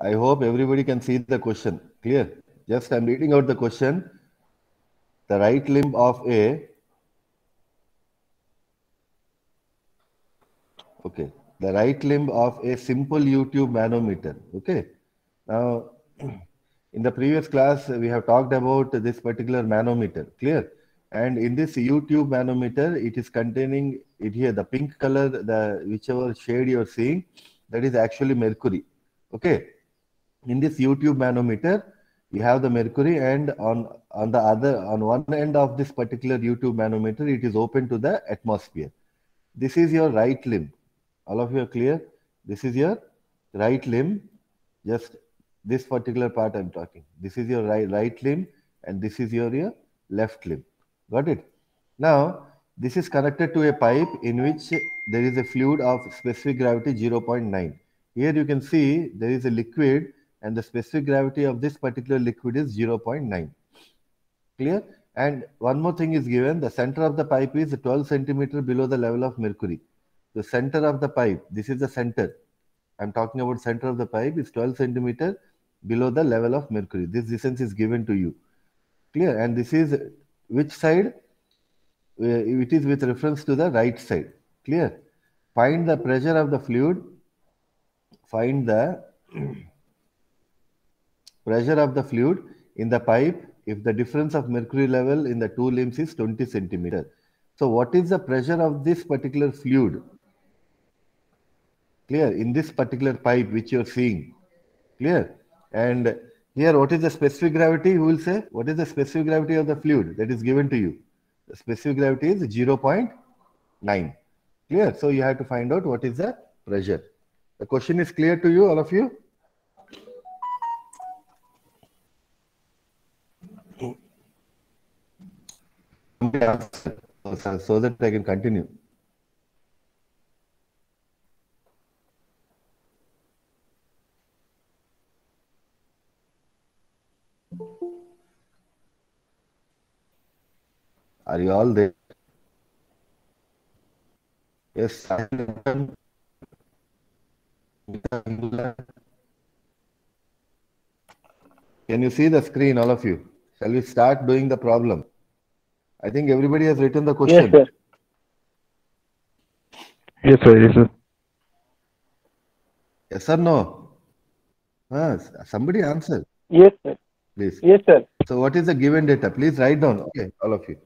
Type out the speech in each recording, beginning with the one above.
I hope everybody can see the question. Clear? Just I'm reading out the question. The right limb of a okay the right limb of a simple U-tube manometer. Okay. Now, in the previous class, we have talked about this particular manometer. Clear? And in this U-tube manometer, it is containing it here, the pink color, the whichever shade you're seeing, that is actually mercury. Okay. In this U-tube manometer, you have the mercury and on, on the other, on one end of this particular U-tube manometer, it is open to the atmosphere. This is your right limb. All of you are clear? This is your right limb. Just this particular part I'm talking. This is your right, right limb and this is your, your left limb. Got it? Now, this is connected to a pipe in which there is a fluid of specific gravity 0.9. Here you can see there is a liquid and the specific gravity of this particular liquid is 0.9. Clear? And one more thing is given, the center of the pipe is 12 centimeter below the level of mercury the center of the pipe, this is the center. I'm talking about center of the pipe is 12 centimeter below the level of mercury. This distance is given to you. Clear? And this is which side? Uh, it is with reference to the right side. Clear? Find the pressure of the fluid. Find the pressure of the fluid in the pipe if the difference of mercury level in the two limbs is 20 centimeter. So what is the pressure of this particular fluid? Clear? In this particular pipe which you are seeing. Clear? And here, what is the specific gravity? You will say, what is the specific gravity of the fluid that is given to you? The specific gravity is 0.9. Clear? So you have to find out what is the pressure. The question is clear to you, all of you? Oh. So that I can continue. Are you all there? Yes. Can you see the screen, all of you? Shall we start doing the problem? I think everybody has written the question. Yes, sir. Yes, sir. Yes, sir. Yes or no? Ah, somebody answer, Yes, sir. please. Yes, sir. So what is the given data? Please write down. Okay, all of you.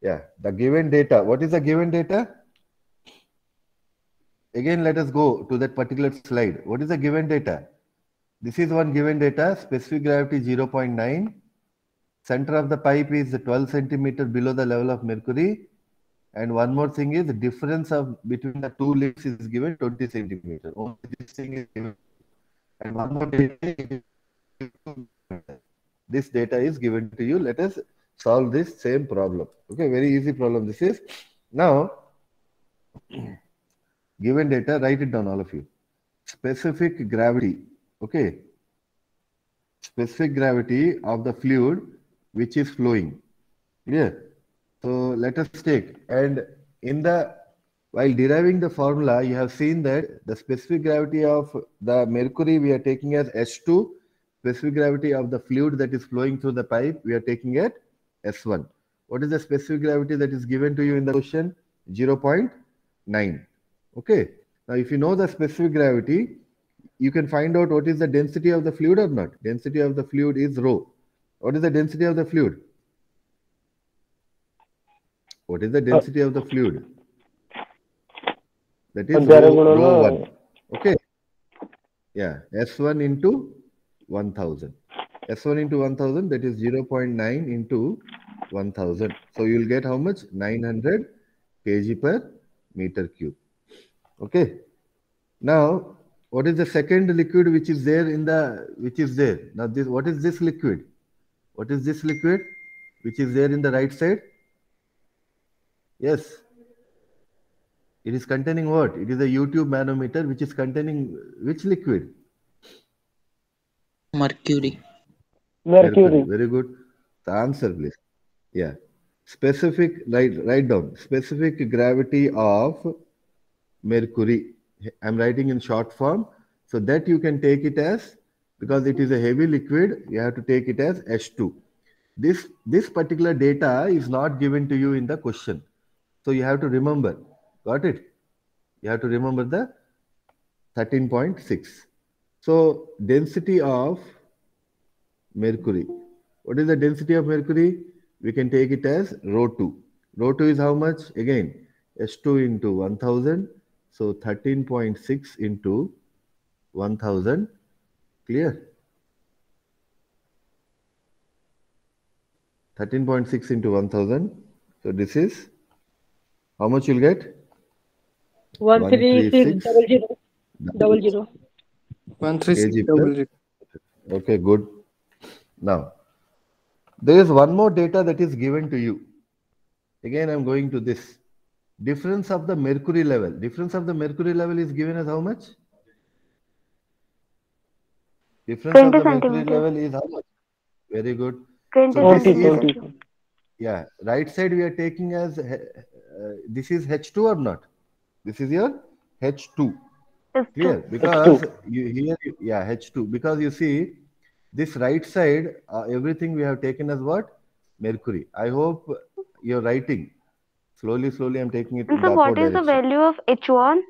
Yeah, the given data. What is the given data? Again, let us go to that particular slide. What is the given data? This is one given data, specific gravity 0.9. Center of the pipe is 12 centimeter below the level of mercury. And one more thing is the difference of between the two limbs is given 20 centimeter. Only this thing is given. And one more data this data is given to you. Let us solve this same problem. Okay, very easy problem this is. Now, given data, write it down all of you. Specific gravity, okay. Specific gravity of the fluid which is flowing. Yeah. So let us take and in the while deriving the formula, you have seen that the specific gravity of the mercury we are taking as H2, specific gravity of the fluid that is flowing through the pipe we are taking at S1. What is the specific gravity that is given to you in the question? 0.9. Okay. Now, if you know the specific gravity, you can find out what is the density of the fluid or not. Density of the fluid is rho. What is the density of the fluid? What is the density of the fluid? That is rho, rho 1. Okay. Yeah. S1 into 1000. S1 into 1000 that is 0.9 into 1000. So you will get how much? 900 kg per meter cube. Okay. Now, what is the second liquid which is there in the which is there? Now this what is this liquid? What is this liquid which is there in the right side? Yes. It is containing what? It is a U-tube manometer which is containing which liquid? Mercury. Mercury. Very good. The answer, please. Yeah. Specific, write, write down. Specific gravity of mercury. I'm writing in short form. So that you can take it as, because it is a heavy liquid, you have to take it as H2. This, this particular data is not given to you in the question. So you have to remember. Got it? You have to remember the 13.6. So density of mercury. What is the density of mercury? We can take it as rho 2. Rho 2 is how much? Again, S2 into 1000. So 13.6 into 1000. Clear? 13.6 into 1000. So this is how much you'll get? One three six 136. double zero double zero. One three six kg double per- zero. Okay, good. Now, there is one more data that is given to you. Again, I'm going to this. Difference of the mercury level. Difference of the mercury level is given as how much? Difference of 20 the mercury level is how much? Very good. 20 So this Twenty, is, centimeters. twenty. yeah, right side we are taking as, uh, this is H2 or not? This is your H2. Is Clear? two. Because you here, yeah, H2. Because you see, this right side, uh, everything we have taken as what? Mercury. I hope you're writing. Slowly, slowly, I'm taking it so what is the value of H1?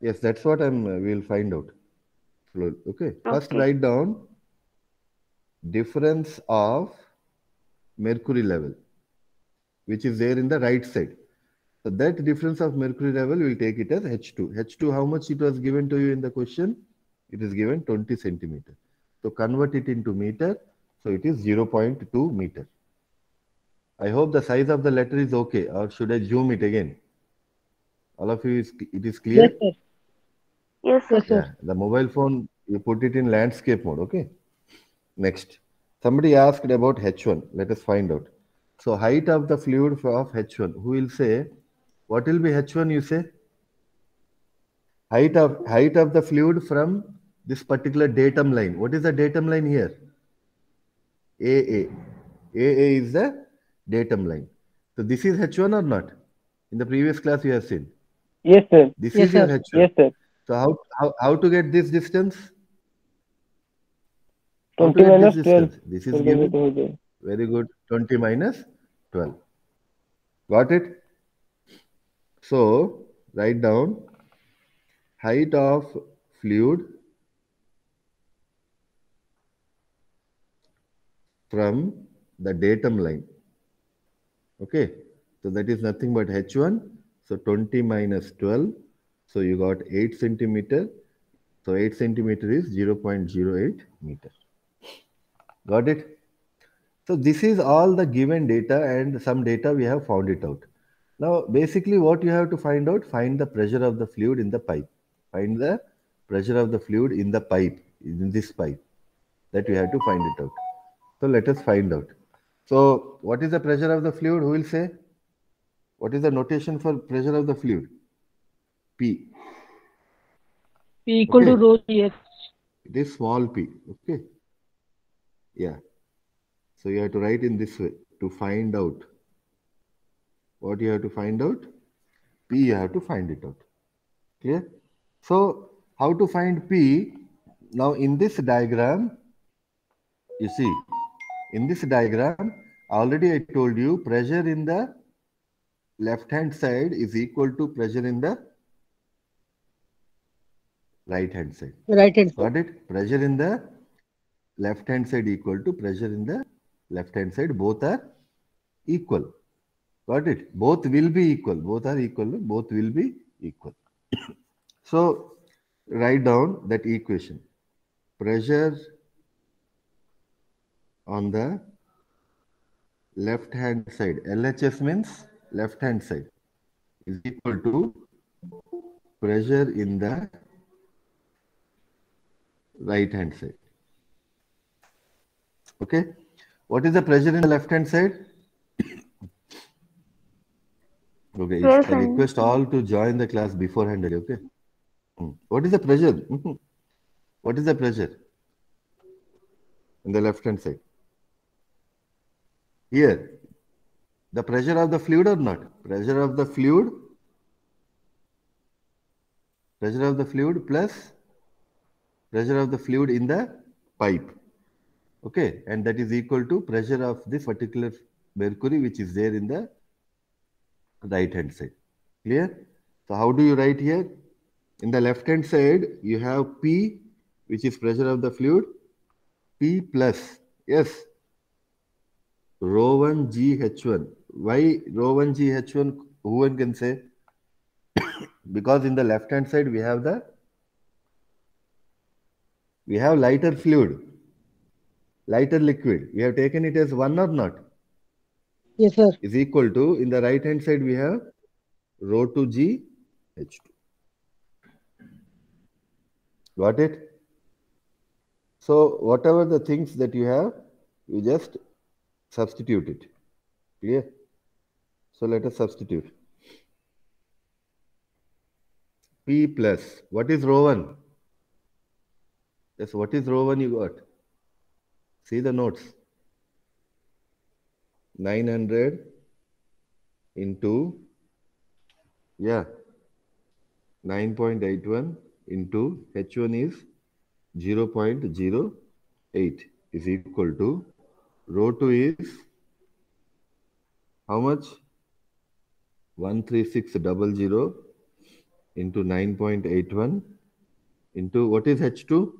Yes, that's what I'm. Uh, we'll find out. Slowly. Okay. First, Okay. write down difference of mercury level, which is there in the right side. So that difference of mercury level, we'll take it as H2. H2, how much it was given to you in the question? It is given 20 centimeter. So convert it into meter. So it is 0.2 meter. I hope the size of the letter is okay, or should I zoom it again? All of you, is, it is clear? Yes, sir. Yes, sir. Yeah, the mobile phone, you put it in landscape mode, okay? Next, somebody asked about H1. Let us find out. So height of the fluid of H1, who will say, what will be H1 you say? Height of, height of the fluid from this particular datum line. What is the datum line here? AA. AA is the datum line. So this is H1 or not? In the previous class you have seen. Yes, sir. This Yes, is your sir. H1. Yes, sir. So how, how, how to get this distance? Twenty minus this twelve. distance? This is. Given. Very good. 20 minus 12. Got it? So write down height of fluid from the datum line. Okay. So that is nothing but H1. So 20 minus 12. So you got 8 centimeter. So 8 centimeter is 0.08 meter. Got it? So this is all the given data and some data we have found it out. Now basically what you have to find out, find the pressure of the fluid in the pipe. Find the pressure of the fluid in the pipe, in this pipe. That we have to find it out. So let us find out. So what is the pressure of the fluid? Who will say? What is the notation for pressure of the fluid? P. P equal to rho H. It is small p. Okay. Yeah. So you have to write in this way to find out. What you have to find out? P you have to find it out. Clear? So how to find P? Now in this diagram, you see, in this diagram, already I told you pressure in the left hand side is equal to pressure in the right hand side. Right hand side. Got it? Pressure in the left hand side equal to pressure in the left hand side. Both are equal. Got it? Both will be equal. Both are equal. Both will be equal. so write down that equation. Pressure on the left hand side. LHS means left hand side is equal to pressure in the right hand side. Okay. What is the pressure in the left hand side? Okay. Twelve I request all to join the class beforehand. Okay. Hmm. What is the pressure? What is the pressure in the left hand side? Here, the pressure of the fluid or not? Pressure of the fluid pressure of the fluid plus pressure of the fluid in the pipe. Okay, and that is equal to pressure of this particular mercury which is there in the right hand side. Clear? So how do you write here? In the left hand side, you have P, which is pressure of the fluid, P plus, yes, rho 1 G H1. Why rho 1 G H1? Who one can say? because in the left hand side, we have the we have lighter fluid, lighter liquid. We have taken it as one or not? Yes, sir. Is equal to, in the right hand side, we have rho 2 G H2. Got it? So whatever the things that you have, you just substitute it. Clear? So let us substitute. P plus, what is rho 1? Yes, what is rho 1 you got? See the notes. 900 into, yeah, 9.81 into H1 is 0.08 is equal to rho 2 is how much? 13600 into 9.81 into what is H2?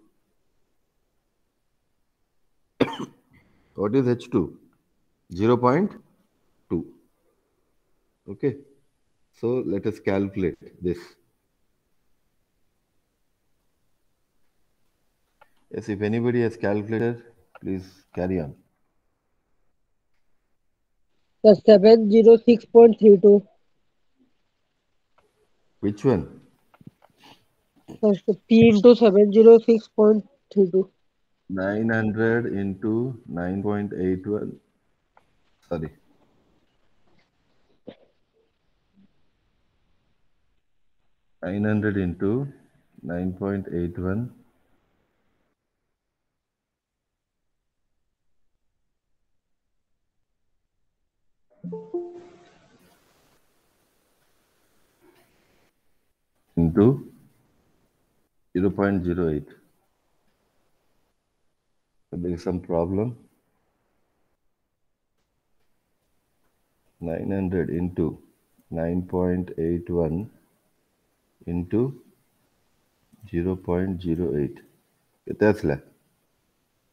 what is H2? 0.2. Okay. So let us calculate this. Yes, if anybody has calculator, please carry on. Sir, 706.32. Which one? Sir, so P into 706.32. 900 into 9.81. Sorry. Nine hundred into nine point eight one into 0 0.08. There is some problem. 900 into 9.81 into 0.08. It is left.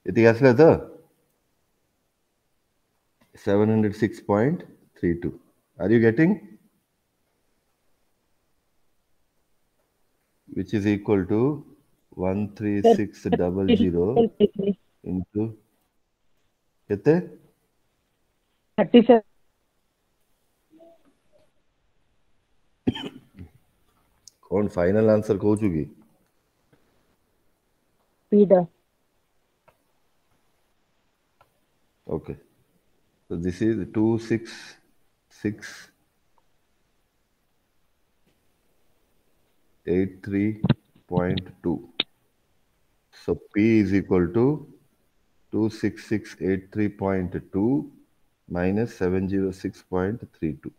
It is left. 706.32 are you getting which is equal to 13600 into कितने 37. कौन final answer कह चुकी Peter. Okay. So this is 266 83.2. So P is equal to 26683.2 minus 706.32.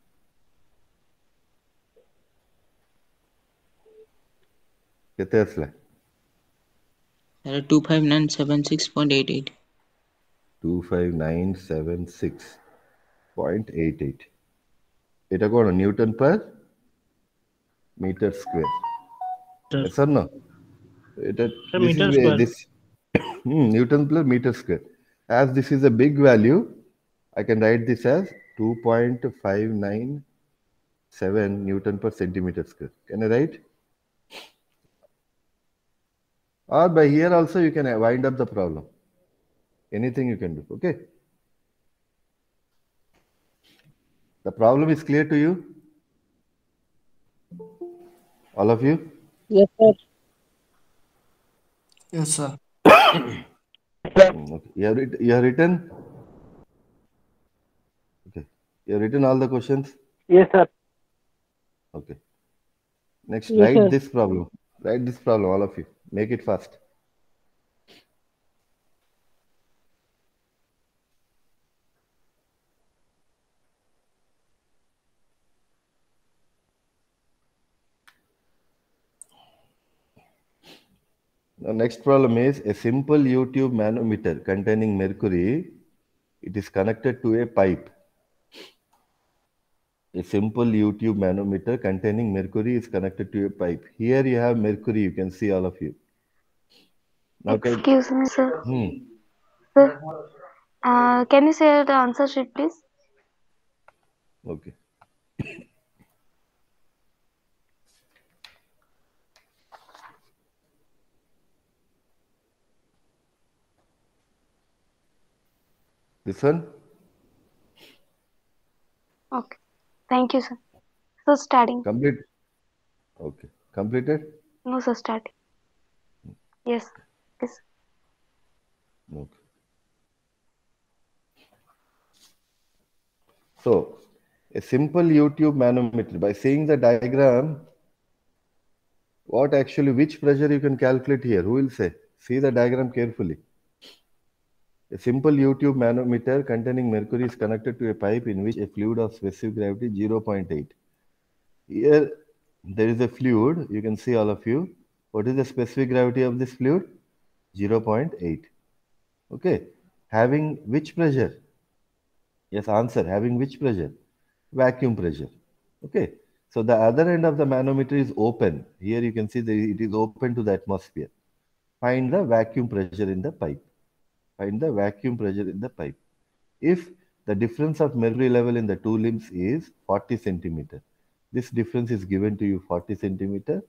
कितने असला There are 25976.88. 25976.88 এটা কোন Newton per metre square Sir. Sir না এটা Sir, meter square. this hmm, newton per meter square as this is a big value i can write this as 2.597 newton per centimeter square can i write or by here also you can wind up the problem anything you can do okay the problem is clear to you all of you Yes, sir. Yes, sir. Okay. you have, you have written okay you have written all the questions Yes, sir. okay next Yes, write sir. this problem write this problem all of you make it fast Now, next problem is a simple U-tube manometer containing mercury. It is connected to a pipe. A simple U-tube manometer containing mercury is connected to a pipe. Here you have mercury, you can see all of you. Now, can, Excuse me, sir. hmm, Sir, uh, can you say the answer sheet, please? okay. This one? Okay. Thank you, sir. So starting. Complete. Okay. Completed? No, sir, starting. Yes. Yes. Okay. So, a simple U-tube manometer, by seeing the diagram, what actually, which pressure you can calculate here? Who will say? See the diagram carefully. A simple U-tube manometer containing mercury is connected to a pipe in which a fluid of specific gravity 0.8. Here, there is a fluid, you can see all of you. What is the specific gravity of this fluid? 0.8. Okay. Having which pressure? Yes, answer. Having which pressure? Vacuum pressure. Okay. So the other end of the manometer is open. Here you can see that it is open to the atmosphere. Find the vacuum pressure in the pipe. Find the vacuum pressure in the pipe. If the difference of mercury level in the two limbs is 40 centimeter, this difference is given to you 40 centimeter,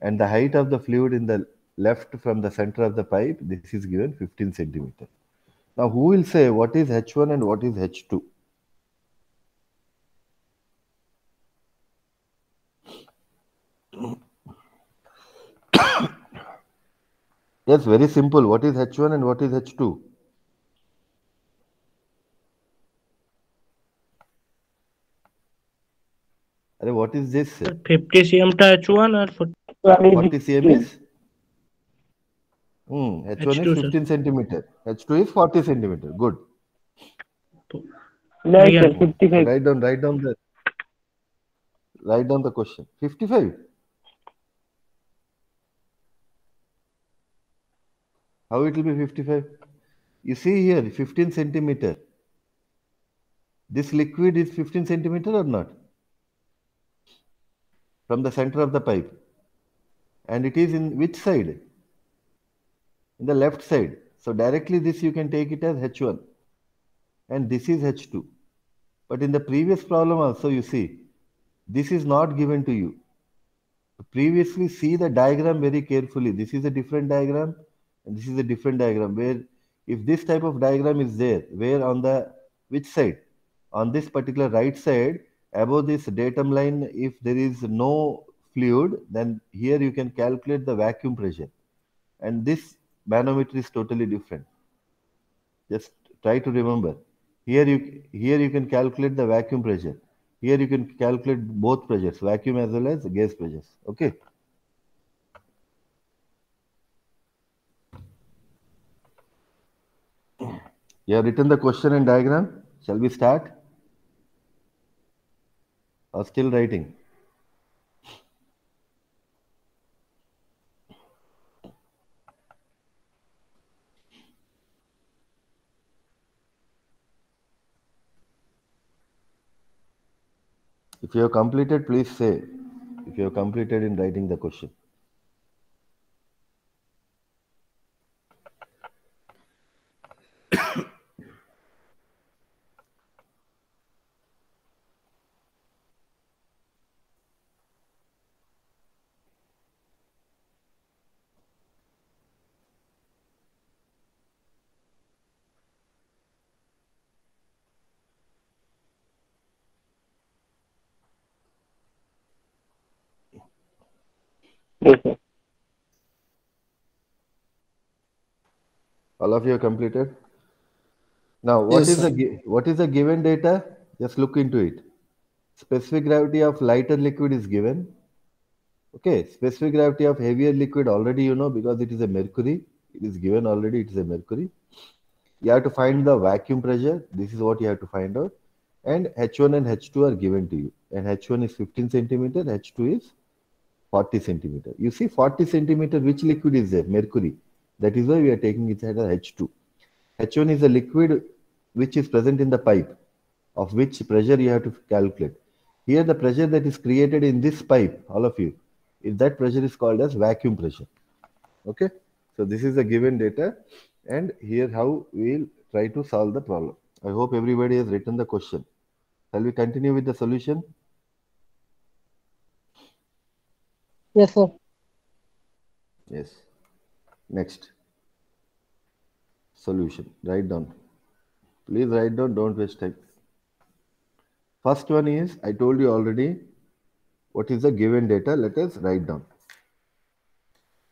and the height of the fluid in the left from the center of the pipe, this is given 15 centimeter. Now, who will say what is H1 and what is H2? Yes, very simple. What is H1 and what is H2? अरे what is this? 50 cm टा H1 और 40 cm is Hmm. H1 H2, is 15 centimeter. H2 is 40 centimeter. Good. Like 55 write down write down the write down the question. 55 How it will be 55? You see here, 15 centimeter. This liquid is 15 centimeter or not? From the center of the pipe. And it is in which side? In the left side. So directly this you can take it as H1. And this is H2. But in the previous problem also you see, this is not given to you. Previously see the diagram very carefully. This is a different diagram and this is a different diagram where if this type of diagram is there, where on the which side? On this particular right side, above this datum line, if there is no fluid, then here you can calculate the vacuum pressure. And this manometer is totally different. Just try to remember. Here you here you can calculate the vacuum pressure. Here you can calculate both pressures, vacuum as well as gas pressures. Okay. You have written the question and diagram. Shall we start? Or still writing? If you have completed, please say. If you have completed in writing the question. All of you have completed? Now, what Yes, is the what is the given data? Just look into it. Specific gravity of lighter liquid is given. Okay, specific gravity of heavier liquid already you know because it is a mercury. It is given already. It is a mercury. You have to find the vacuum pressure. This is what you have to find out. And H1 and H2 are given to you. And H1 is 15 centimeter. H2 is 40 centimeter. You see 40 centimeter, which liquid is there? Mercury. That is why we are taking it as H2. H1 is a liquid which is present in the pipe, of which pressure you have to calculate. Here the pressure that is created in this pipe, all of you, if that pressure is called as vacuum pressure. Okay. So this is the given data and here how we will try to solve the problem. I hope everybody has written the question. Shall we continue with the solution? Yes, sir. Yes. Next. Solution. Write down. Please write down, don't waste time. First one is, I told you already, what is the given data? Let us write down.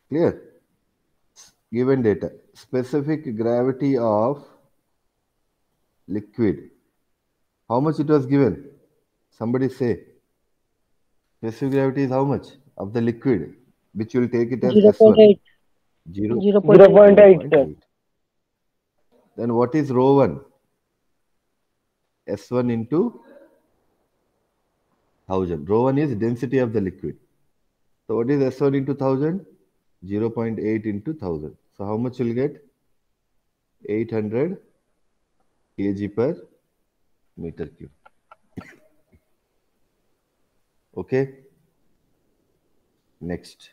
Clear? Given data. Specific gravity of liquid. How much it was given? Somebody say. Specific gravity is how much? Of the liquid, which will take it as Zero S1. Eight. Zero- Zero point Zero eight. point eight, 0.8. Then what is rho 1? S1 into 1000. Rho 1 is density of the liquid. So what is S1 into 1000? 0.8 into 1000. So how much you'll get? 800 kg per meter cube. Okay. Next.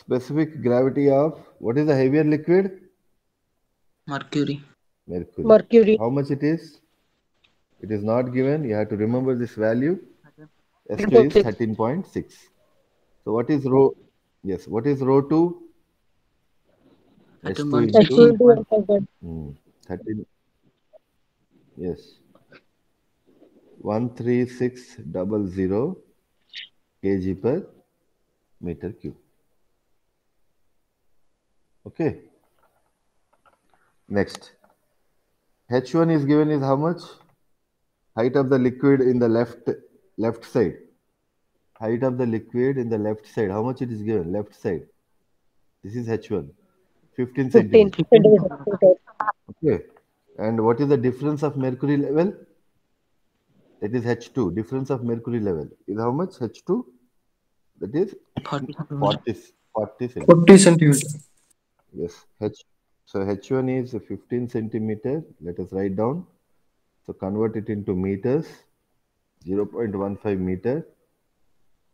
Specific gravity of what is the heavier liquid? Mercury. Mercury. Mercury. How much it is? It is not given. You have to remember this value. S2 is 13.6. 13.6. So what is rho? Yes. What is rho 2? Thirteen S2 point into H2 into one thousand. Hmm, 13. Yes. 13600 kg per meter cube. Okay. Next. H1 is given is how much? Height of the liquid in the left left side. Height of the liquid in the left side. How much it is given? Left side. This is H1. 15 Fifteen centimeter. centimeter. Okay. And what is the difference of mercury level? That is H2. Difference of mercury level is how much? H2? That is 40 40, 40 centimeter. 40 centimeter. Yes. H. So H1 is 15 centimeter. Let us write down. So convert it into meters. 0.15 meter.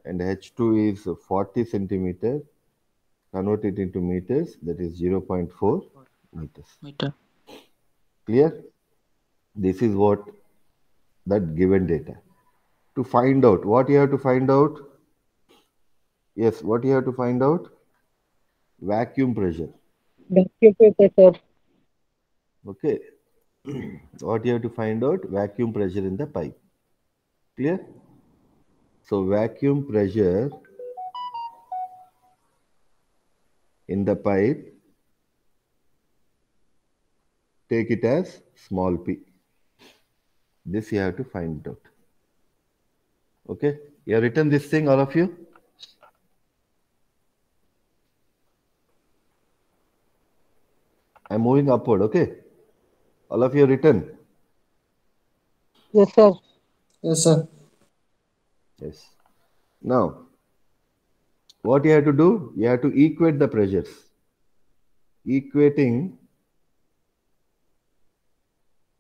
And H2 is 40 centimeter. Convert it into meters. That is 0.4 meters. Meter. Clear? This is what that given data. To find out, what you have to find out? Yes, what you have to find out? Vacuum pressure. Okay. what you have to find out? Vacuum pressure in the pipe. Clear? So vacuum pressure in the pipe, take it as small p. This you have to find out. Okay? You have written this thing, all of you? I'm moving upward, okay? All of you have written? Yes, sir. Yes, sir. Yes. Now, what you have to do? You have to equate the pressures. Equating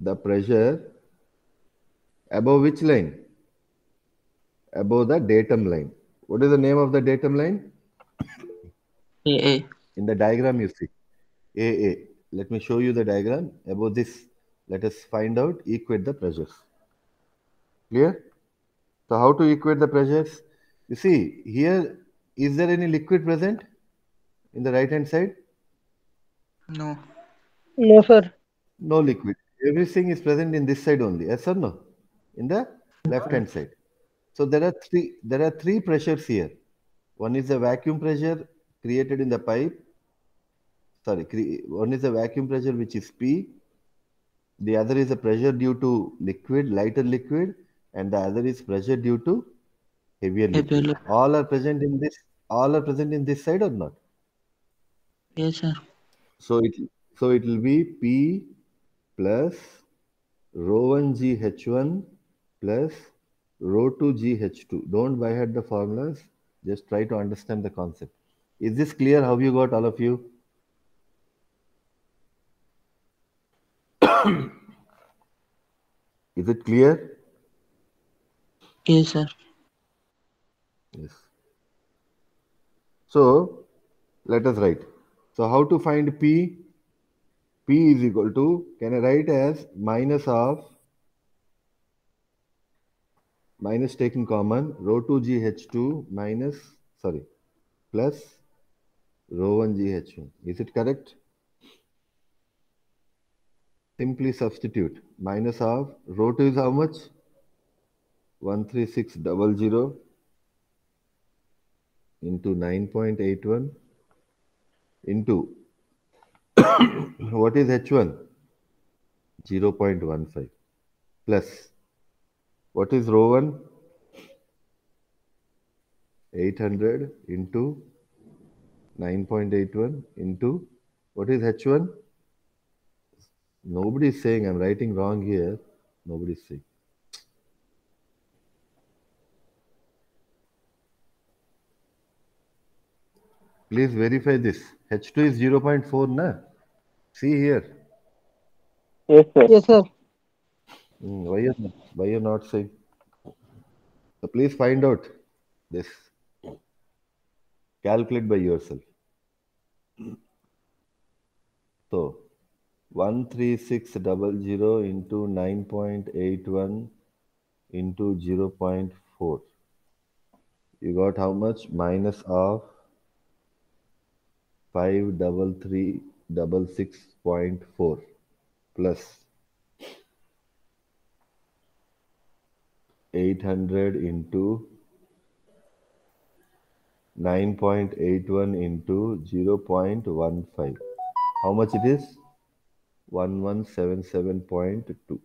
the pressure above which line? Above the datum line. What is the name of the datum line? AA. In the diagram you see. AA. Let me show you the diagram. Above this, let us find out, equate the pressures. Clear? So how to equate the pressures? You see, here, is there any liquid present in the right hand side? No. No, sir. No liquid. Everything is present in this side only. Yes or no? In the left hand side. So there are three there are three pressures here. One is the vacuum pressure created in the pipe. Sorry, one is the vacuum pressure which is P. The other is the pressure due to liquid, lighter liquid, and the other is pressure due to heavier Heavier liquid. liquid. All are present in this. All are present in this side or not? Yes, sir. So it so it will be P plus rho 1 G H1 plus rho 2 G H2. Don't buy head the formulas. Just try to understand the concept. Is this clear how you got all of you? Is it clear? Yes, sir. Yes. So let us write. So how to find P? P is equal to, can I write as minus of, minus taking common, rho 2 GH2 minus, sorry, plus rho 1 GH1. Is it correct? Simply substitute. Minus of, rho 2 is how much? 13600 into 9.81 into what is H1? 0.15 plus what is rho 1? 800 into 9.81 into what is H1? Nobody is saying I'm writing wrong here. Nobody is saying. Please verify this. H2 is 0.4, na? See here. Yes, sir. Yes, sir. Hmm, why you why you not saying? So please find out this. Calculate by yourself. So 13600 into 9.81 into 0.4. You got how much? Minus of five double three double six point four plus eight hundred into nine point eight one into zero point one five. How much it is? One one seven seven point two.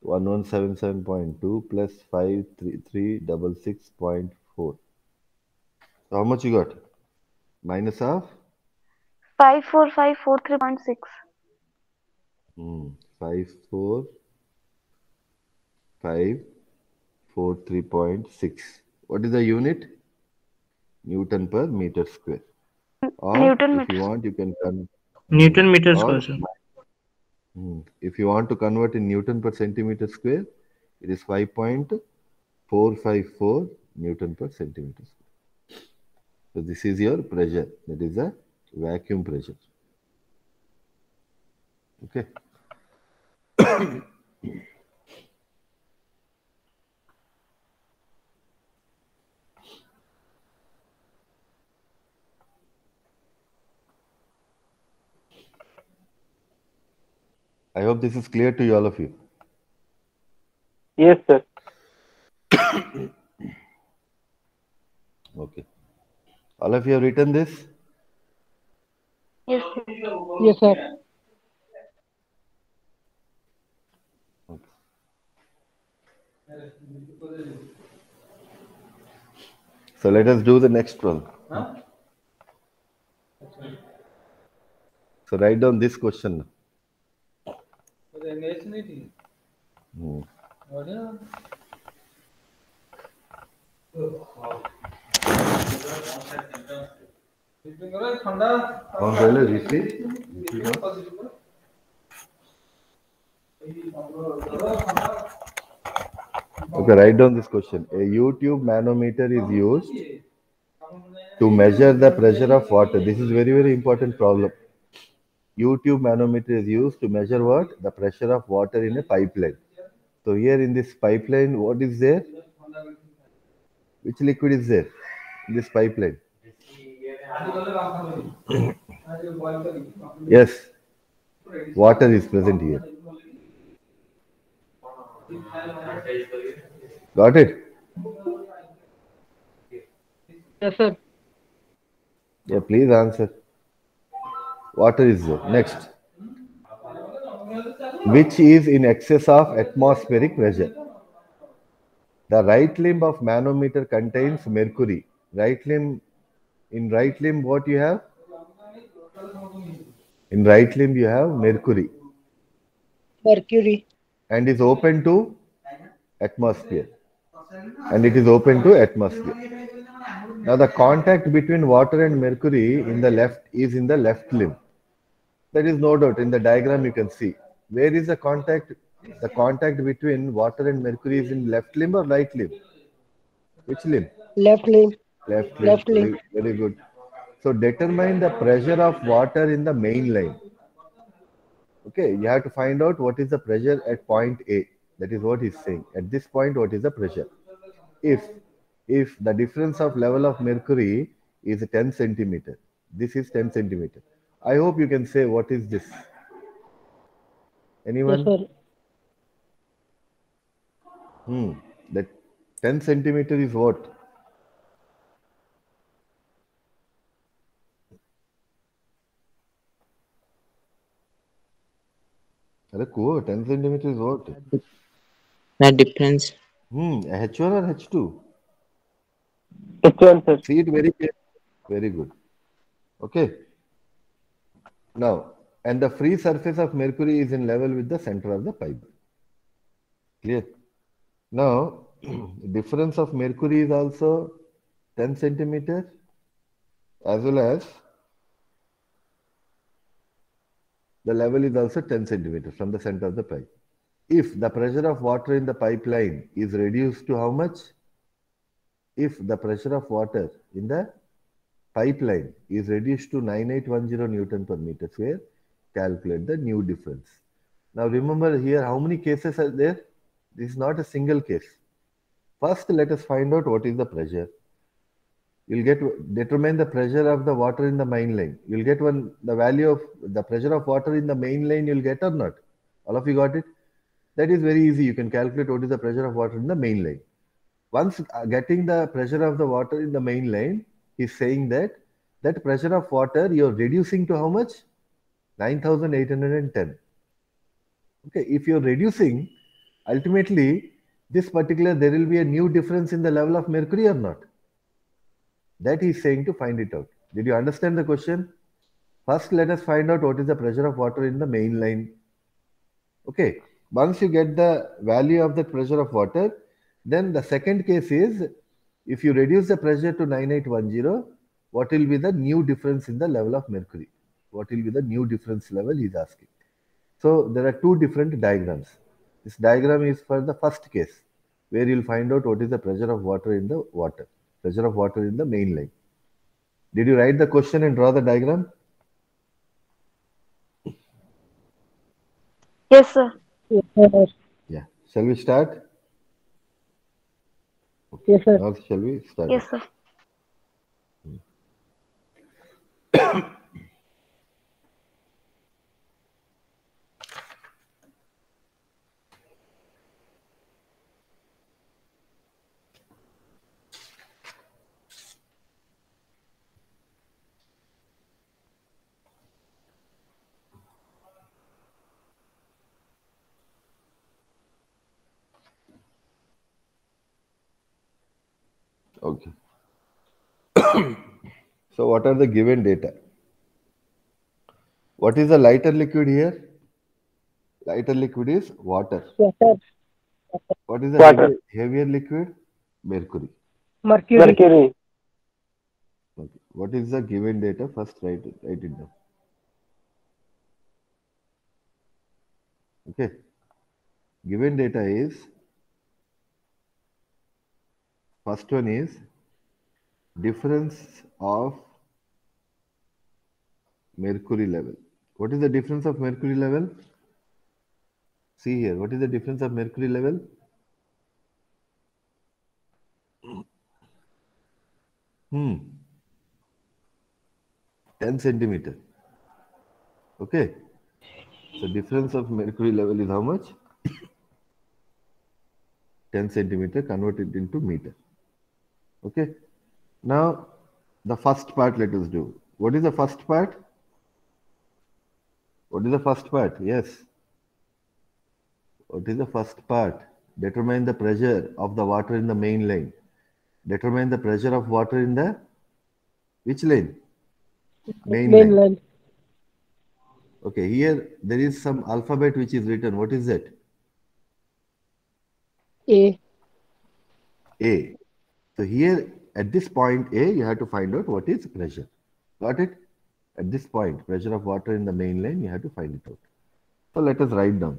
One one seven seven point two plus five three three double six point four. So how much you got? Minus of Five four five four three point six. Hmm. Five four five four three point six. What is the unit? Newton per meter square. Or Newton if you want, you can con- Newton meter square, sir. Hmm. if you want to convert in Newton per centimeter square, it is five point four five four Newton per centimeter square. So this is your pressure. That is the vacuum pressure. Okay. I hope this is clear to you, all of you. Yes, sir. Okay. All of you have written this? Yes. sir. Yes, sir. So let us do the next one. So write down this question. Okay, write down this question. A U-tube manometer is used to measure the pressure of water. This is very, very important problem. U-tube manometer is used to measure what? The pressure of water in a pipeline. So here in this pipeline, what is there? Which liquid is there in this pipeline? Yes, water is present here. Got it? Yes, sir. Yeah, please answer. Water is. Next. Which is in excess of atmospheric pressure? The right limb of manometer contains mercury. Right limb, in right limb, what you have? In right limb, you have mercury Mercury. and is open to atmosphere. And it is open to atmosphere. Now the contact between water and mercury in the left is in the left limb. There is no doubt in the diagram you can see. Where is the contact? The contact between water and mercury is in left limb or right limb? Which limb? Left limb. Left limb. Left Very, limb. very good. So determine the pressure of water in the main line. Okay, you have to find out what is the pressure at point A. That is what he's saying. At this point, what is the pressure? If if the difference of level of mercury is 10 centimeter, this is 10 centimeter. I hope you can say what is this. Anyone? Yes, sir. Hmm. That 10 centimeter is what? अरे कुहो 10 centimeter is what? The difference. Hmm. H1 or H2? H1, sir. See it very clear. Very good. Okay. now, and the free surface of mercury is in level with the center of the pipe. Clear? Now, difference of mercury is also 10 centimeter as well as the level is also 10 centimeter from the center of the pipe. If the pressure of water in the pipeline is reduced to how much? If the pressure of water in the pipeline is reduced to 9810 Newton per meter square, calculate the new difference. Now remember here, how many cases are there? This is not a single case. First, let us find out what is the pressure. You'll get determine the pressure of the water in the main line. You'll get one the value of the pressure of water in the main line. You'll get or not? All of you got it? That is very easy. You can calculate what is the pressure of water in the main line. Once uh, getting the pressure of the water in the main line, he's saying that that pressure of water you're reducing to how much? 9810. Okay, if you're reducing, ultimately this particular there will be a new difference in the level of mercury or not. That he's saying to find it out. Did you understand the question? First, let us find out what is the pressure of water in the main line. Okay, once you get the value of the pressure of water, then the second case is if you reduce the pressure to 9810, what will be the new difference in the level of mercury? What will be the new difference level he's asking. So there are two different diagrams. This diagram is for the first case where you'll find out what is the pressure of water in the water, pressure of water in the main line. Did you write the question and draw the diagram? Yes, sir. Yes, sir. Yeah. Shall we start? Yes, sir. Now shall we start? Yes, sir. Okay. so what are the given data? What is the lighter liquid here? Lighter liquid is water. Yes, sir. What is the Water. heavier, heavier liquid? Mercury. Mercury. Mercury. Okay. What is the given data? First write it, write it down. Okay. Given data is first one is difference of mercury level. What is the difference of mercury level? See here, what is the difference of mercury level? Hmm. 10 centimeter. Okay. So difference of mercury level is how much? 10 centimeter converted into meter. Okay. Now the first part let us do. What is the first part? What is the first part? Yes. What is the first part? Determine the pressure of the water in the main line. Determine the pressure of water in the which lane? Main, line. Mainland. Okay, here there is some alphabet which is written. What is that? A. A. So here at this point A, you have to find out what is pressure. Got it? At this point, pressure of water in the main line, you have to find it out. So let us write down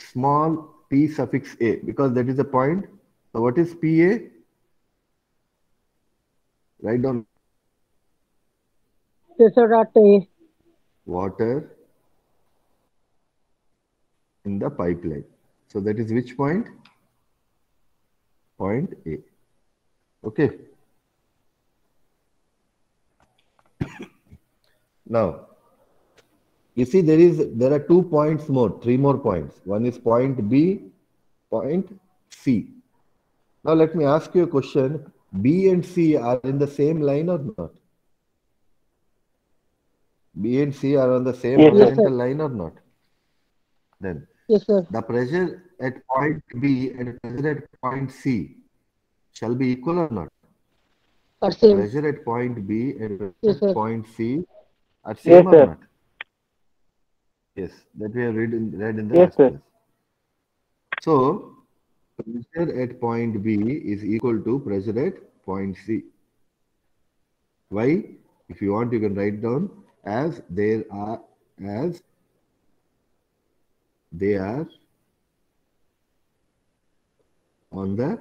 small p suffix a because that is the point. So what is PA? Write down pressure at A, water in the pipeline. So that is which point? Point A. Okay. Now, you see there is there are two points more, three more points. One is point B, point C. Now let me ask you a question. B and C are in the same line or not? B and C are on the same Yes, horizontal line or not? Then yes sir, the pressure at point B and pressure at point C shall be equal or not? at same, Pressure at point B and pressure Yes, at point C are Yes, same or sir. not? Yes, that we have read in, read in the Yes, last sir. class. So, pressure at point B is equal to pressure at point C. Why? If you want, you can write down as there are as they are on the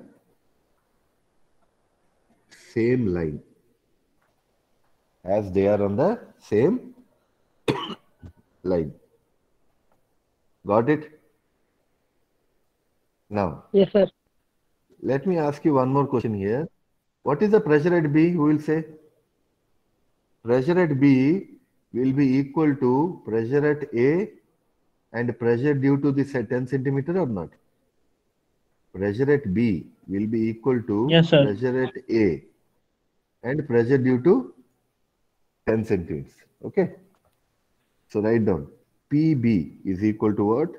same line. As they are on the same line. Got it? Now yes sir, let me ask you one more question here. What is the pressure at b who will say? Pressure at b will be equal to pressure at a and pressure due to this at 10 centimeter or not? Pressure at b will be equal to Yes, pressure at a. And pressure due to 10 centimeters. Okay. So write down. Pb is equal to what?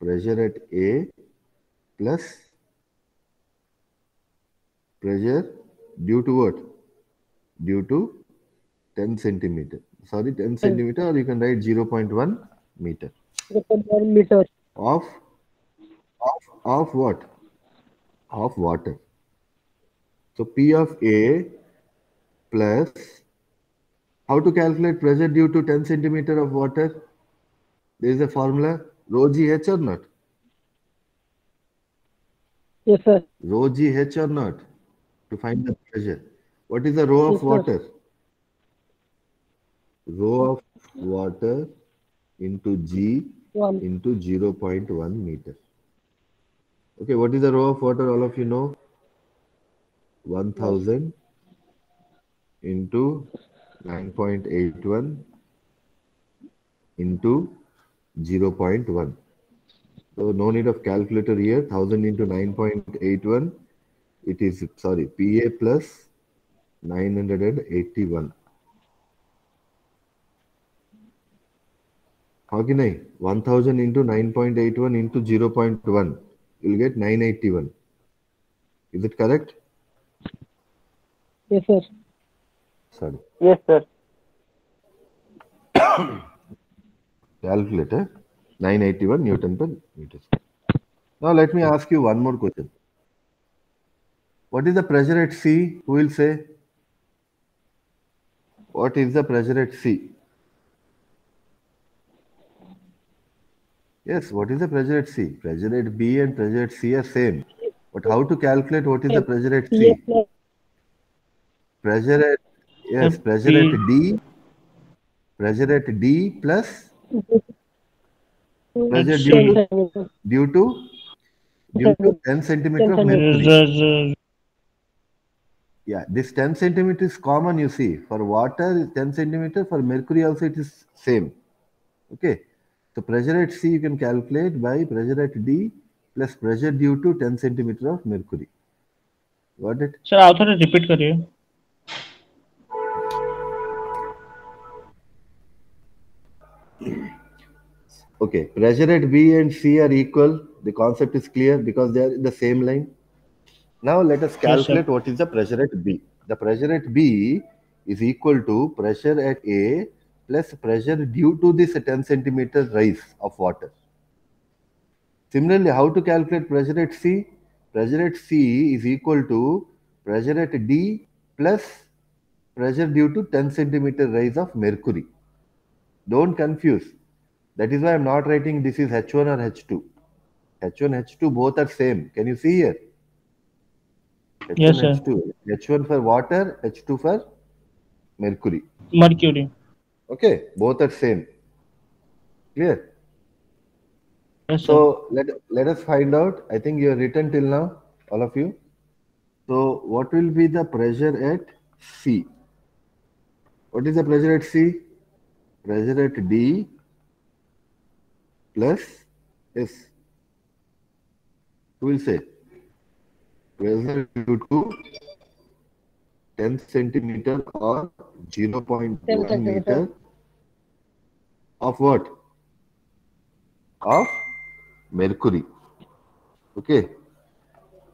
Pressure at a plus pressure due to what? Due to 10 centimeter. Sorry 10 centimeter or you can write 0.1 meter one meter, of? Of of what? Of water so p of a plus how to calculate pressure due to 10 centimeter of water? There is a formula. Rho gh or not? Yes sir, rho gh or not? To find the pressure. What is the rho of Yes, sir. water? Rho of water into g one, into 0.1 meter. Okay, what is the rho of water? All of you know 1000 into 9.81 into 0.1. So no need of calculator here. 1000 into 9.81. It is sorry PA plus 981. हाँ कि नहीं 1000 into 9.81 into 0.1 you'll get 981 is it correct yes sir, sorry Yes, sir. calculator 981 newton per meter square. now let me ask you one more question what is the pressure at c who will say what is the pressure at c yes what is the pressure at c? Pressure at b and pressure at c are same. But how to calculate what is the pressure at c? Pressure at yes pressure at d pressure at d plus pressure due to due to due to 10 centimeter of mercury yeah this 10 centimeter is common you see. For water is 10 centimeter. For mercury also it is same. Okay so pressure at c you can calculate by pressure at d plus pressure due to 10 centimeter of mercury got it sir आप थोड़ा repeat करिए Okay, pressure at B and C are equal. The concept is clear because they are in the same line. Now let us sir. calculate what is the pressure at B. The pressure at B is equal to pressure at A plus pressure due to this 10 centimeter rise of water. Similarly, how to calculate pressure at C? pressure at C is equal to pressure at D plus pressure due to 10 centimeter rise of mercury. Don't confuse. That is why I'm not writing this is H1 or H2. H1, H2 both are same. Can you see here? H1, Yes, sir. H2. H1 for water, H2 for mercury. Mercury. Okay, both are same. Clear? Yes. So let, let us find out. I think you have written till now, all of you. So what will be the pressure at C? What is the pressure at C? Pressure at D plus S. Who will say? Pressure due to 10 centimeter or 0.1 centimeter. meter of what? Of mercury. Okay.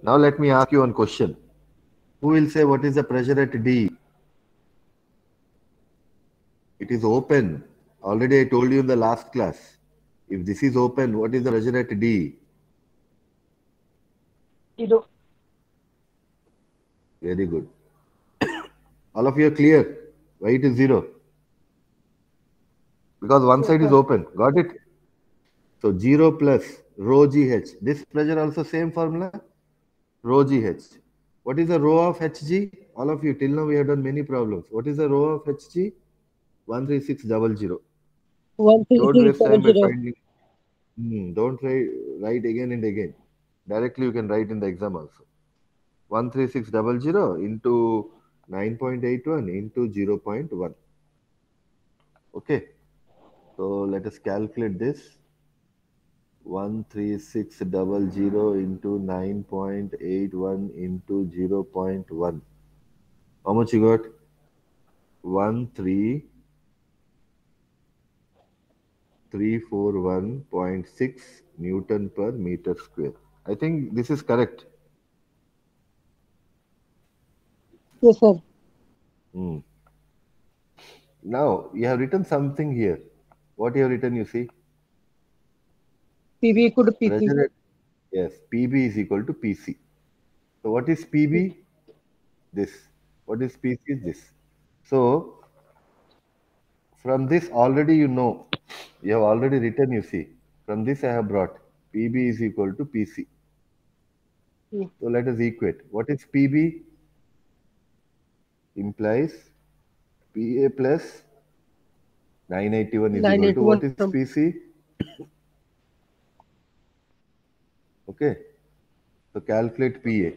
Now let me ask you one question. Who will say what is the pressure at D? It is open. Already I told you in the last class. If this is open, what is the pressure at D? Zero. Very good. All of you are clear. Why it is zero? Because one side is open. Got it? So 0 plus rho GH. This pressure also same formula. Rho GH. What is the rho of HG? All of you, till now we have done many problems. What is the rho of HG? 13600. One three Don't three waste time seven by zero. Hmm, don't write, write again and again. Directly you can write in the exam also. 13600 into 9.81 into 0.1. Okay. So let us calculate this. 13600 into 9.81 into 0.1. How much you got? 13 341.6 Newton per meter square. I think this is correct. Yes, sir. Hmm. Now, you have written something here. What you have written, you see? PB equal to PC. Yes, PB is equal to PC. So, what is PB? This. What is PC? is This. So, from this already you know, you have already written, you see. From this I have brought PB is equal to PC. Hmm. So, let us equate. What is PB? Implies PA plus 981 is equal to what 981 is from- PC? Okay. So calculate PA.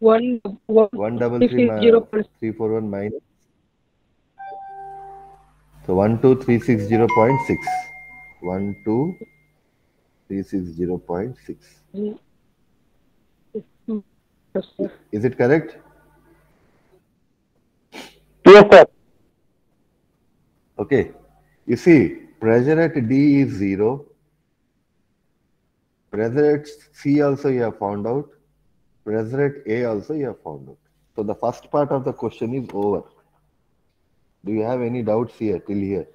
One one One double six three is ma- zero point three four one minus. So one two three six zero point six. One two three six zero point six. Yes, sir. Is it correct? Yes, sir. Okay. You see, pressure at D is zero. Pressure at C also you have found out. Pressure at A also you have found out. So the first part of the question is over. Do you have any doubts here till here?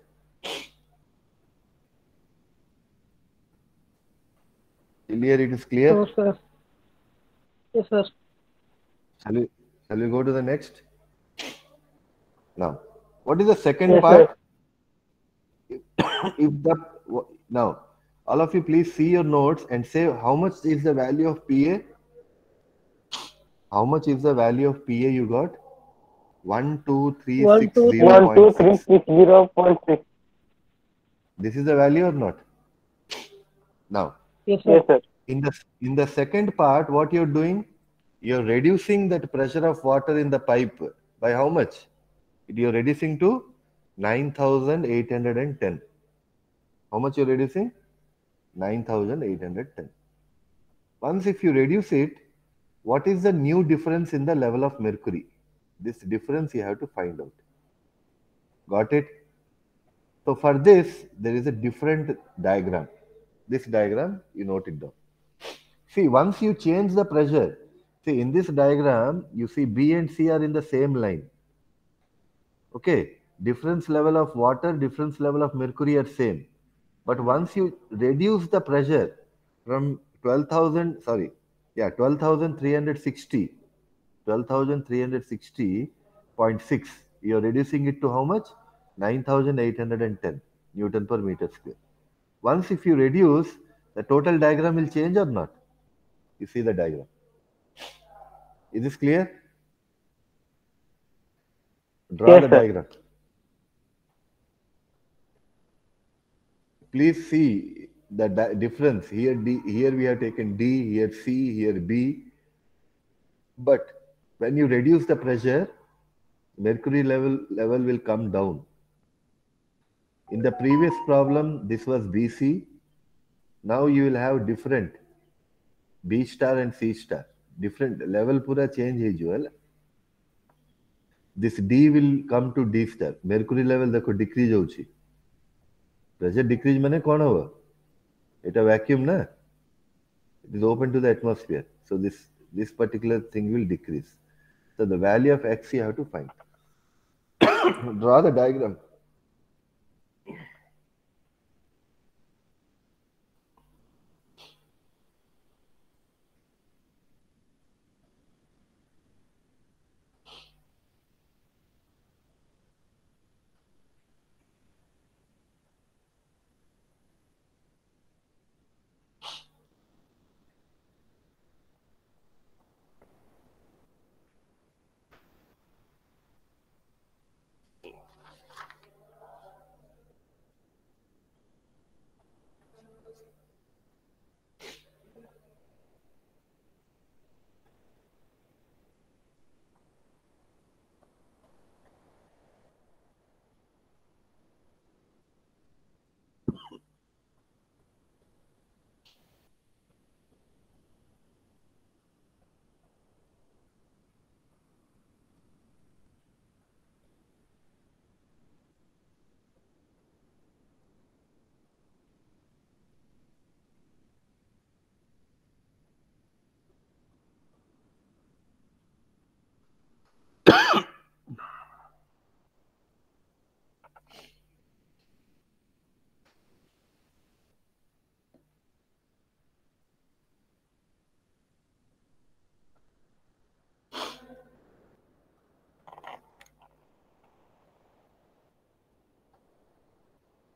Till here it is clear? No, sir. Yes, sir. Shall we, shall we go to the next? Now, what is the second Yes, part? if the now, all of you please see your notes and say how much is the value of PA? How much is the value of PA you got? One, two, three, One, six, two, zero One, two, point three, six. six, zero point six. This is the value or not? Now, Yes, sir. Yes, sir. in the in the second part, what you're doing, you're reducing that pressure of water in the pipe by how much? You're reducing to 9,810. How much you're reducing? 9,810. Once if you reduce it, what is the new difference in the level of mercury? This difference you have to find out. Got it? So for this, there is a different diagram. This diagram, you note it down. See, once you change the pressure, see in this diagram, you see B and C are in the same line. Okay, difference level of water, difference level of mercury are same. But once you reduce the pressure from 12,000, sorry, yeah, 12,360, 12,360.6. You're reducing it to how much? 9,810 Newton per meter square. Once if you reduce, the total diagram will change or not? You see the diagram. Is this clear? Draw Yes, the sir. diagram. please see the difference. Here d here we have taken d here c here b. But when you reduce the pressure mercury level level will come down. In the previous problem this was bc now you will have different b star and c star. Different level pura change as well this d will come to d star. Mercury level dekho decrease hauchi pressure decrease मैंने कौन होगा it a vacuum na? It is open to the atmosphere. So this this particular thing will decrease. So the value of x you have to find. Draw the diagram.